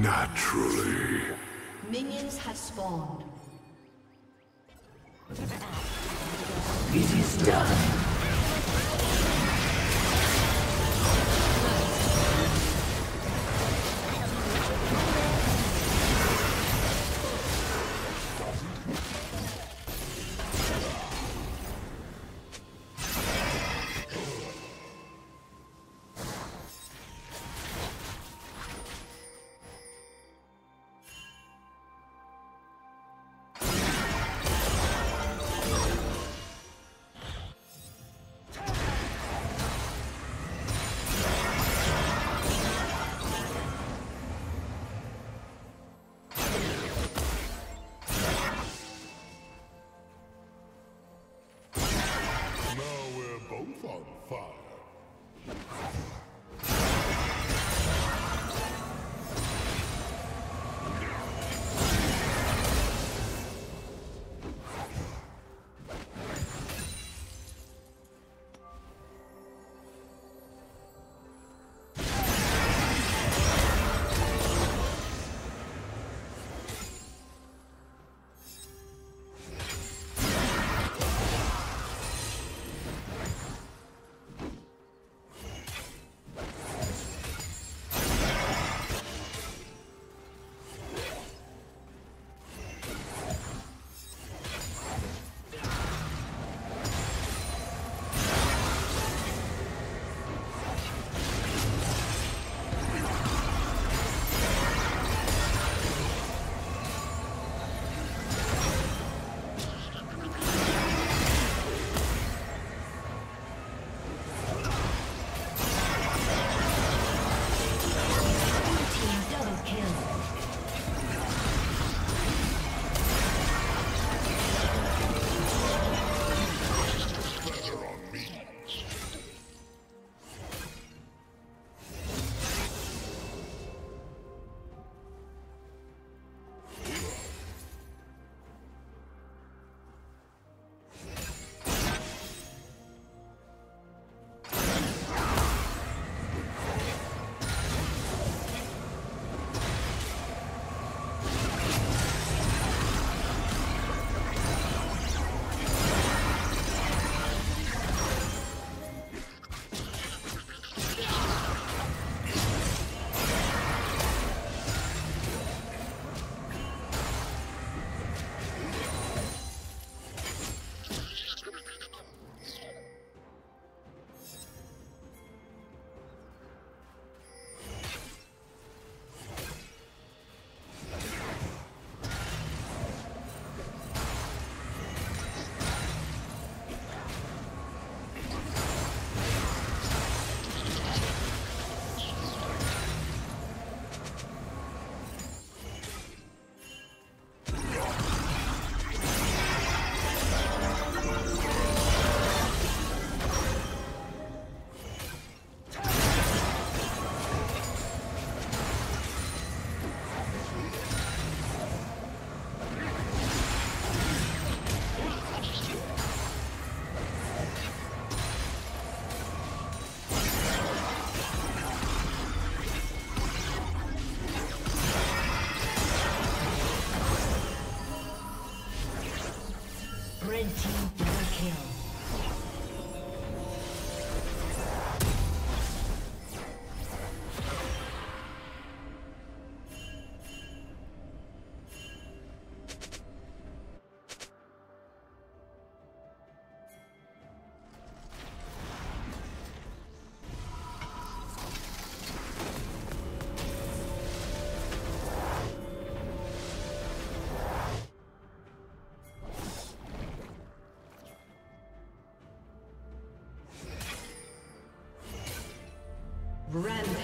Naturally. Minions have spawned. It is done.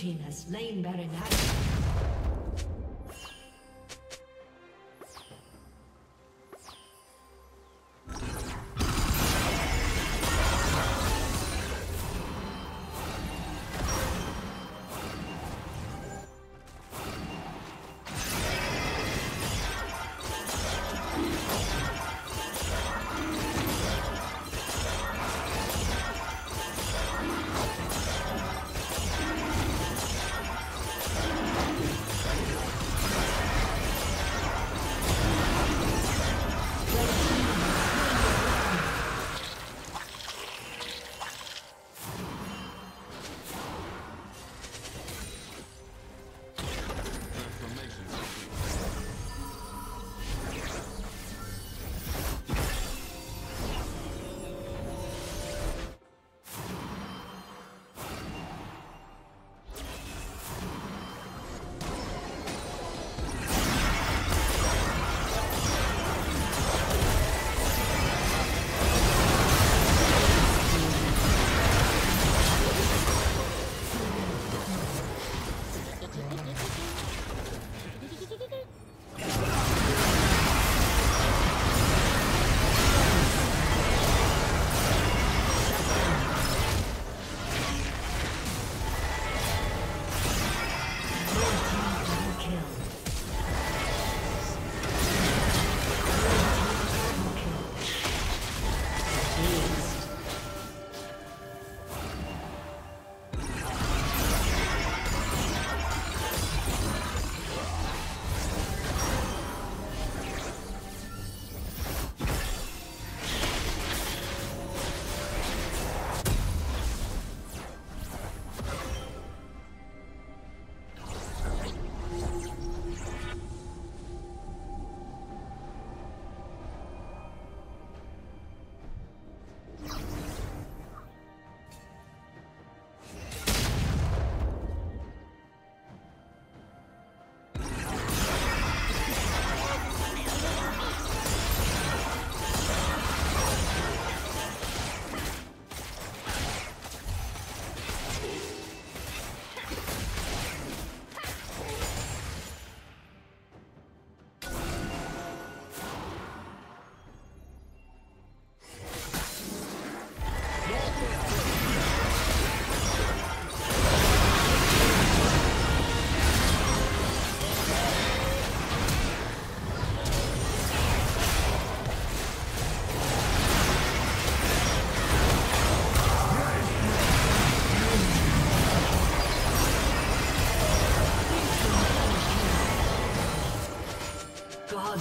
Team has slain Baron Godlike.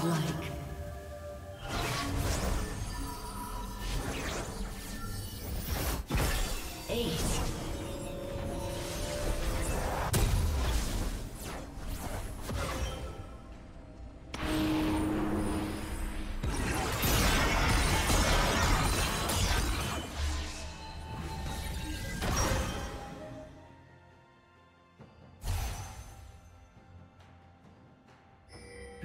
Ace.